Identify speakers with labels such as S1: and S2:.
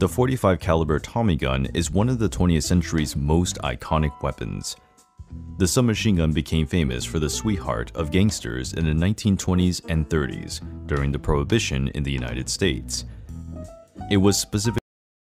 S1: The 45 caliber Tommy gun is one of the 20th century's most iconic weapons. The submachine gun became famous for the sweetheart of gangsters in the 1920s and 30s during the Prohibition in the United States. It was specifically